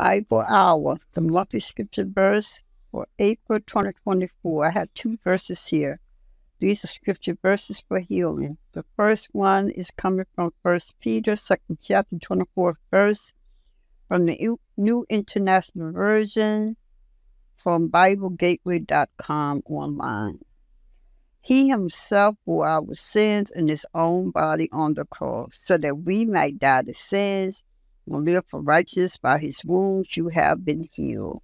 Bible Hour, the monthly scripture verse for April 2024. I have two verses here. These are scripture verses for healing. The first one is coming from First Peter, second chapter, 24th verse, from the New International Version, from BibleGateway.com online. He himself bore our sins in his own body on the cross, so that we might die to sins live for righteousness. By his wounds you have been healed.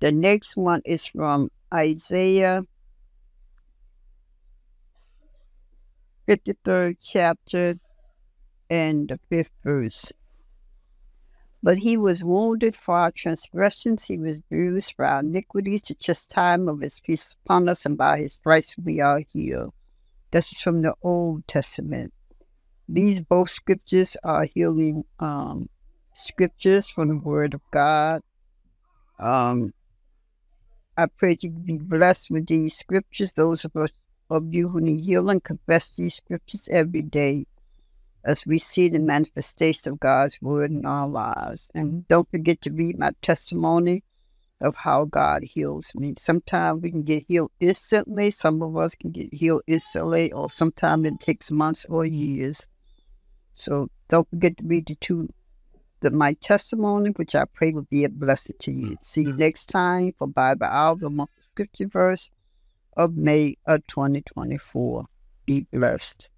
The next one is from Isaiah 53rd chapter and the fifth verse. But he was wounded for our transgressions, he was bruised for our iniquities. The chastisement of his peace upon us, and by his stripes we are healed. This is from the Old Testament. These both scriptures are healing um, scriptures from the Word of God. Um, I pray you be blessed with these scriptures. Those of us of you who need healing, confess these scriptures every day as we see the manifestation of God's word in our lives. And don't forget to read my testimony of how God heals me. Sometimes we can get healed instantly. Some of us can get healed instantly, or sometimes it takes months or years. So don't forget to read the two, the, my testimony, which I pray will be a blessing to you. Mm. See you mm. next time for Bible Hour, the month scripture verse of May of 2024. Be blessed.